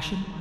Ashen?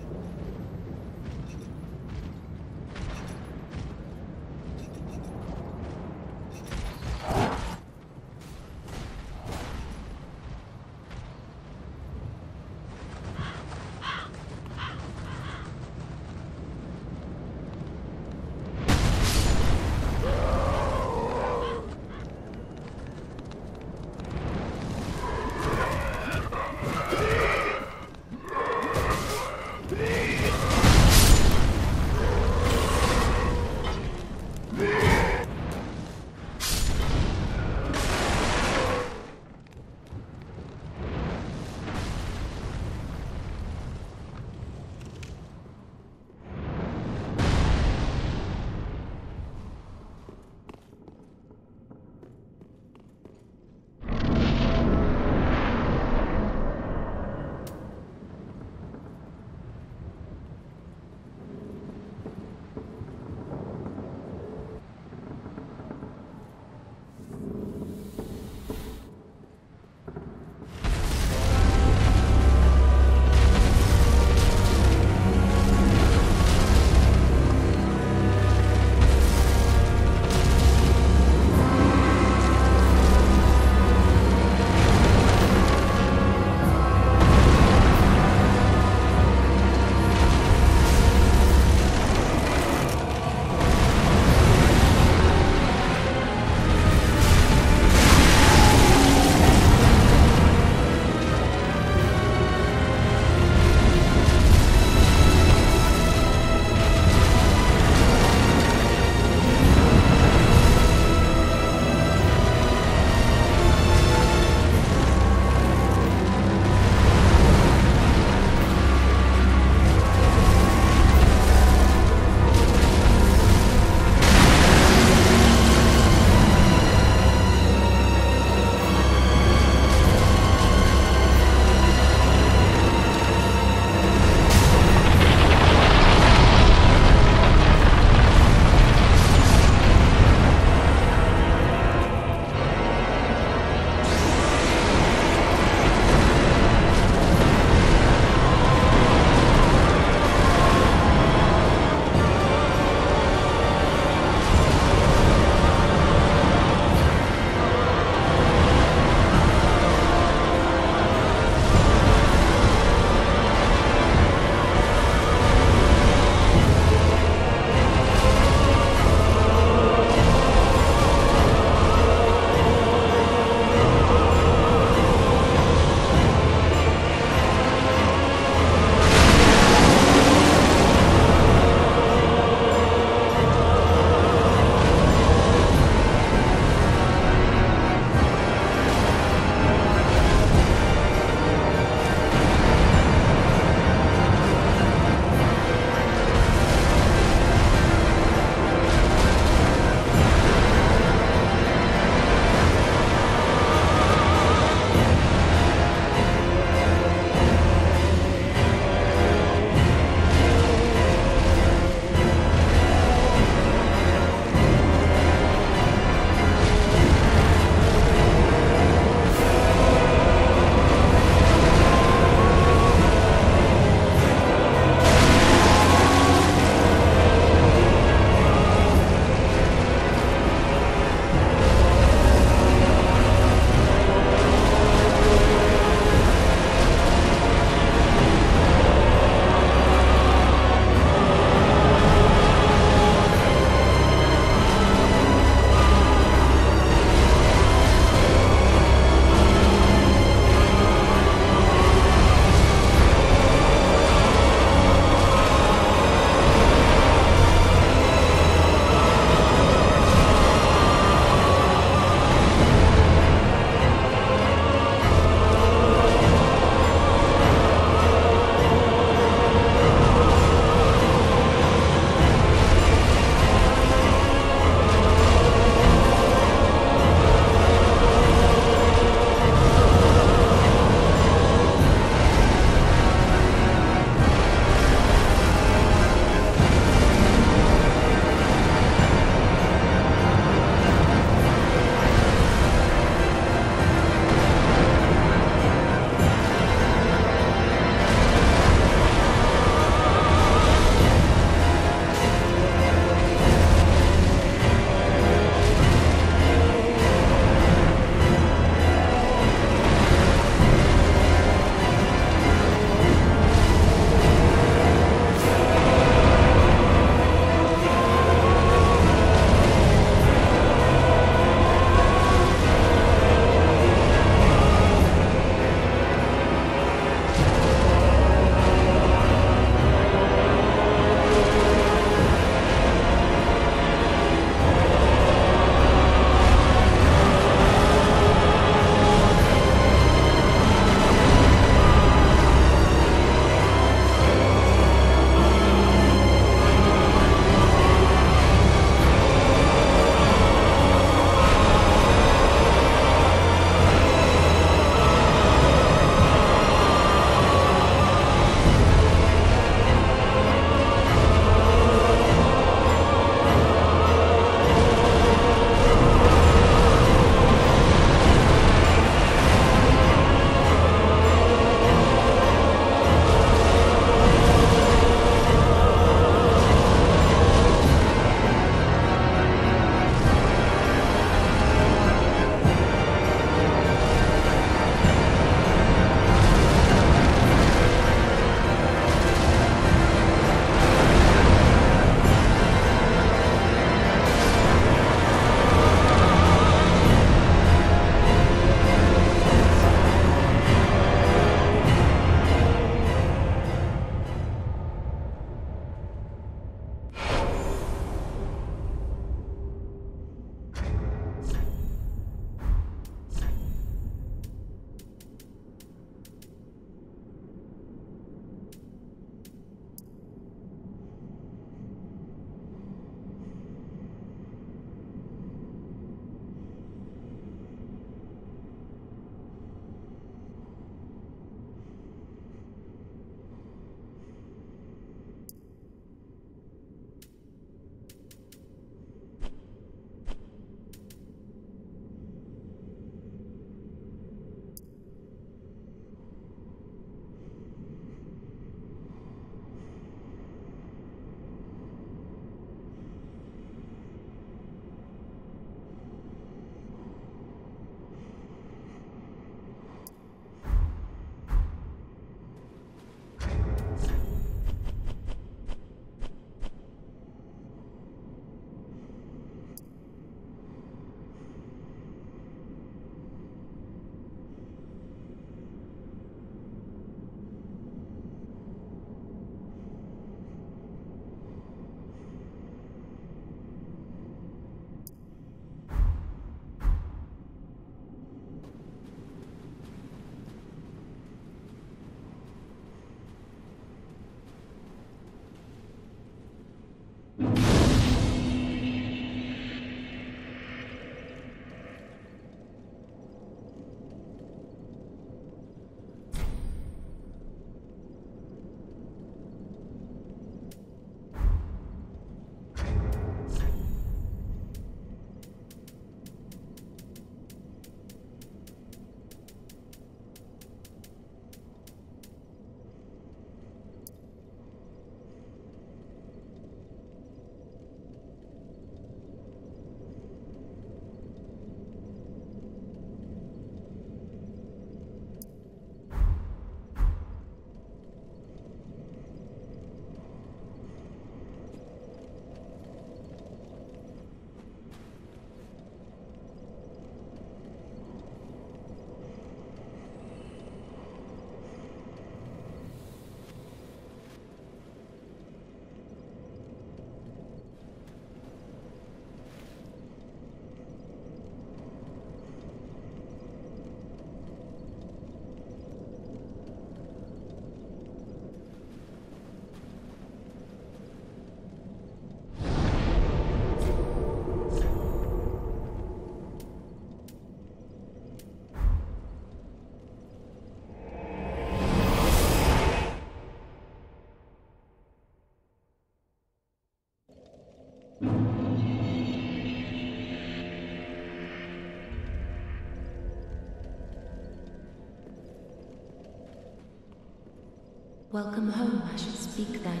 Welcome home, I shall speak thine.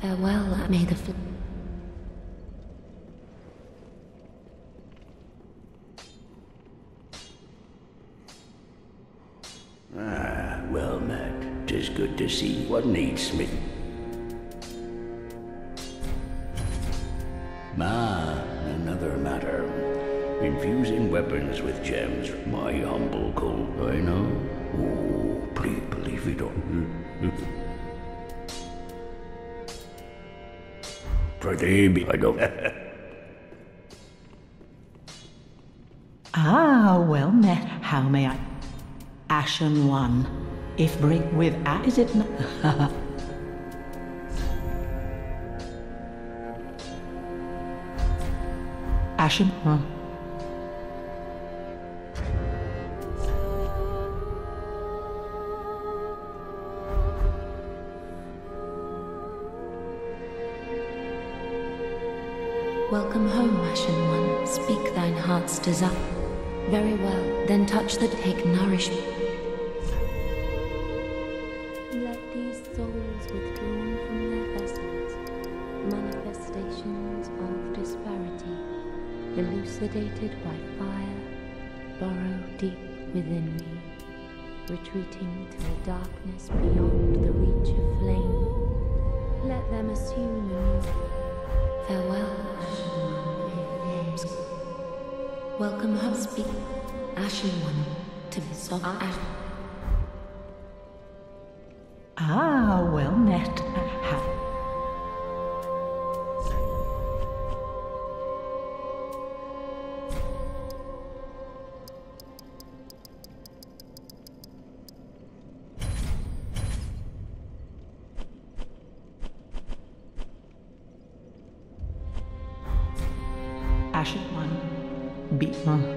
Farewell, may the fl- Ah, well met. Tis good to see what needs me. Ah, another matter. Infusing weapons with gems, my humble code, I know. Oh, please believe it or Pretty, I don't. Ah, well met. How may I? Ashen one. If break with a is it not? Ashen, huh? Welcome home, Ashen One. Speak thine heart's desire. Very well, then touch the take nourishment. Let these souls withdrawn from their vessels, manifestations of disparity, elucidated by fire, burrow deep within me, retreating to a darkness beyond the reach of flame. Let them assume a new farewell, Ashen One. Welcome speak, Ashen One, to soft ash. One.